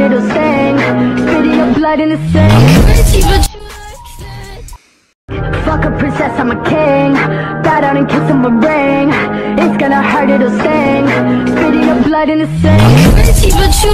it'll sting Spitting your blood in the sink Fuck a princess, I'm a king. Bow down and kiss him a ring. It's gonna hurt, it'll sting Spitting your blood in the sink